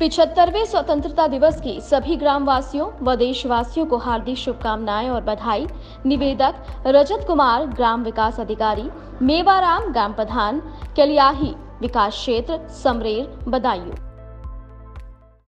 पिछहत्तरवें स्वतंत्रता दिवस की सभी ग्रामवासियों व देशवासियों को हार्दिक शुभकामनाएँ और बधाई। निवेदक रजत कुमार, ग्राम विकास अधिकारी। मेवाराम, ग्राम प्रधान। कलियाही विकास क्षेत्र, समरेर, बदायूं।